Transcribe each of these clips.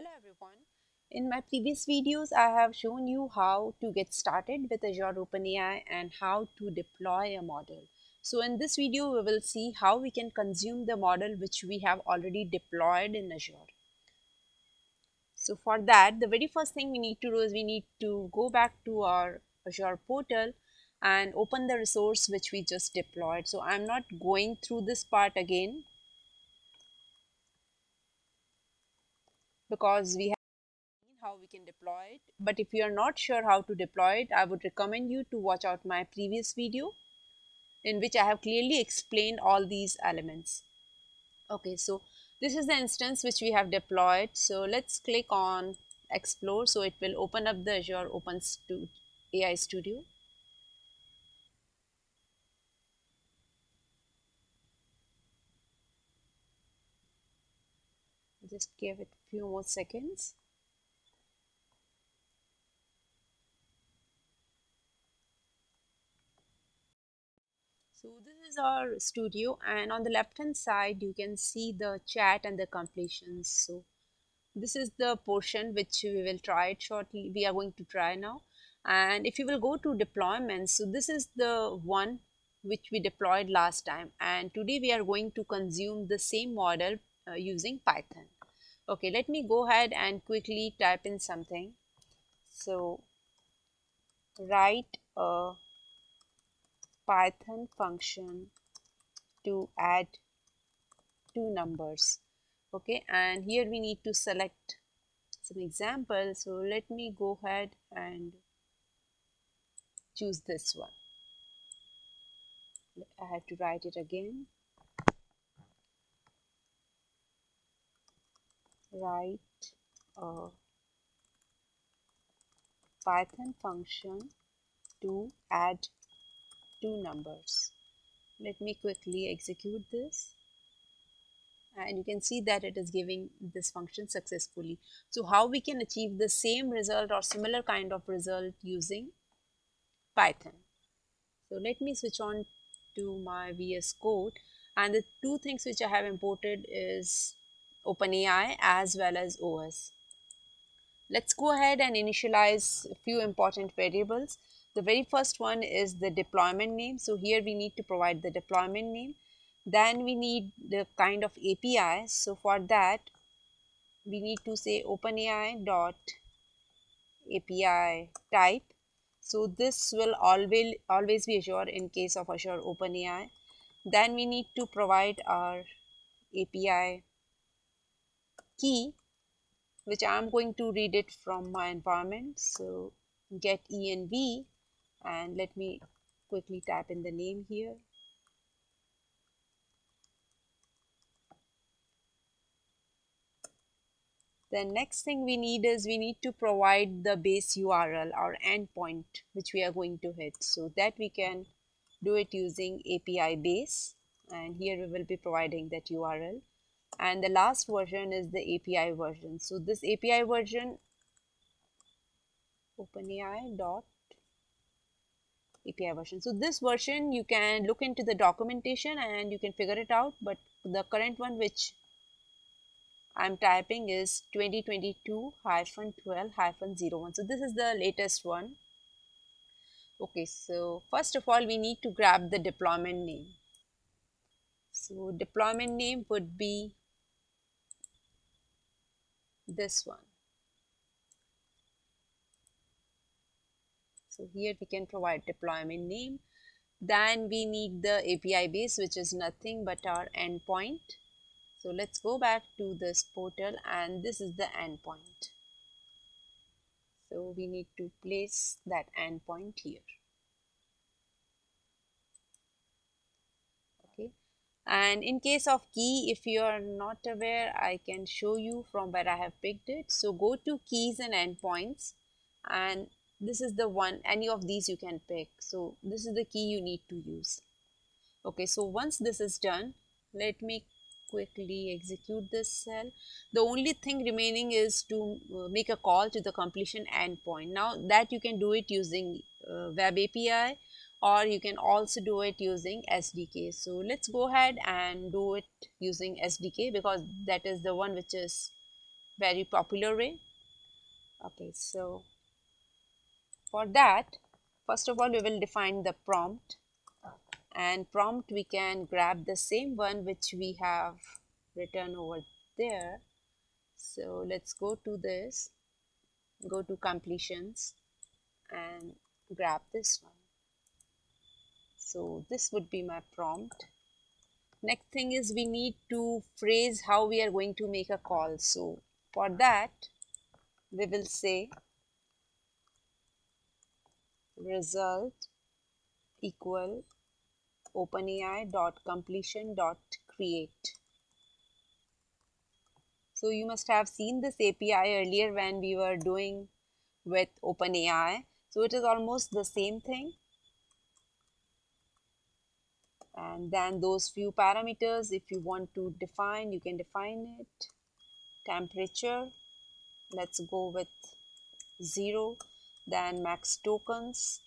Hello everyone. In my previous videos, I have shown you how to get started with Azure OpenAI and how to deploy a model. So in this video, we will see how we can consume the model which we have already deployed in Azure. So for that, the very first thing we need to do is we need to go back to our Azure portal and open the resource which we just deployed. So I'm not going through this part again because we have how we can deploy it. But if you are not sure how to deploy it, I would recommend you to watch out my previous video in which I have clearly explained all these elements. Okay, so this is the instance which we have deployed. So let's click on explore. So it will open up the Azure Open Stu AI Studio. Just give it a few more seconds. So this is our studio and on the left hand side you can see the chat and the completions. So this is the portion which we will try it shortly. We are going to try now. And if you will go to deployments so this is the one which we deployed last time. And today we are going to consume the same model uh, using python okay let me go ahead and quickly type in something. So write a python function to add two numbers. Okay and here we need to select some example so let me go ahead and choose this one. I have to write it again write a python function to add two numbers. Let me quickly execute this. And you can see that it is giving this function successfully. So how we can achieve the same result or similar kind of result using python? So let me switch on to my vs code. And the two things which i have imported is OpenAI as well as OS. Let's go ahead and initialize a few important variables. The very first one is the deployment name. So here we need to provide the deployment name. Then we need the kind of API. So for that, we need to say OpenAI dot API type. So this will always always be Azure in case of Azure OpenAI. Then we need to provide our API key which I'm going to read it from my environment. So get env and let me quickly type in the name here. The next thing we need is we need to provide the base URL or endpoint which we are going to hit. So that we can do it using API base and here we will be providing that URL and the last version is the API version. So this API version OpenAI dot API version. So this version you can look into the documentation and you can figure it out but the current one which I'm typing is 2022 hyphen 12 hyphen 01. So this is the latest one. Okay, so first of all we need to grab the deployment name. So deployment name would be this one. So here we can provide deployment name. Then we need the API base which is nothing but our endpoint. So let's go back to this portal and this is the endpoint. So we need to place that endpoint here. And in case of key if you are not aware I can show you from where I have picked it. So go to keys and endpoints and this is the one any of these you can pick. So this is the key you need to use. Okay so once this is done let me quickly execute this cell. The only thing remaining is to uh, make a call to the completion endpoint. Now that you can do it using uh, web API or you can also do it using SDK. So let's go ahead and do it using SDK because that is the one which is very popular way. Okay so for that first of all we will define the prompt. And prompt we can grab the same one which we have written over there. So let's go to this go to completions and grab this one so this would be my prompt next thing is we need to phrase how we are going to make a call so for that we will say result equal openai dot completion dot create so you must have seen this API earlier when we were doing with OpenAI. So it is almost the same thing. And then those few parameters, if you want to define, you can define it. Temperature, let's go with 0. Then max tokens,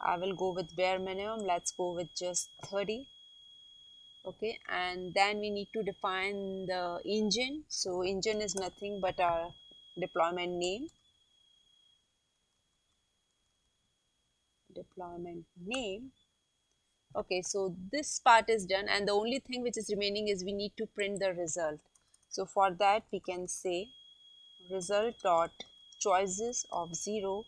I will go with bare minimum, let's go with just 30 okay and then we need to define the engine so engine is nothing but our deployment name deployment name okay so this part is done and the only thing which is remaining is we need to print the result so for that we can say result dot choices of 0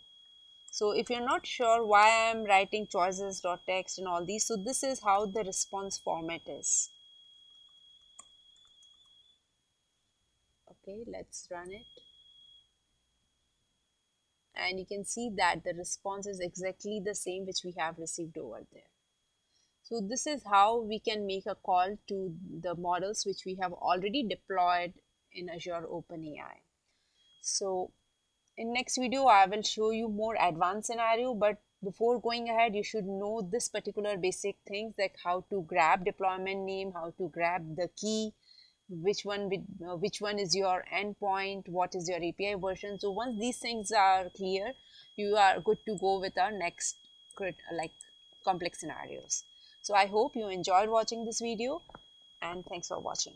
so if you're not sure why I'm writing choices dot text and all these, so this is how the response format is. Okay, let's run it. And you can see that the response is exactly the same which we have received over there. So this is how we can make a call to the models which we have already deployed in Azure OpenAI. So in next video i will show you more advanced scenario but before going ahead you should know this particular basic things like how to grab deployment name how to grab the key which one uh, which one is your endpoint what is your api version so once these things are clear you are good to go with our next like complex scenarios so i hope you enjoyed watching this video and thanks for watching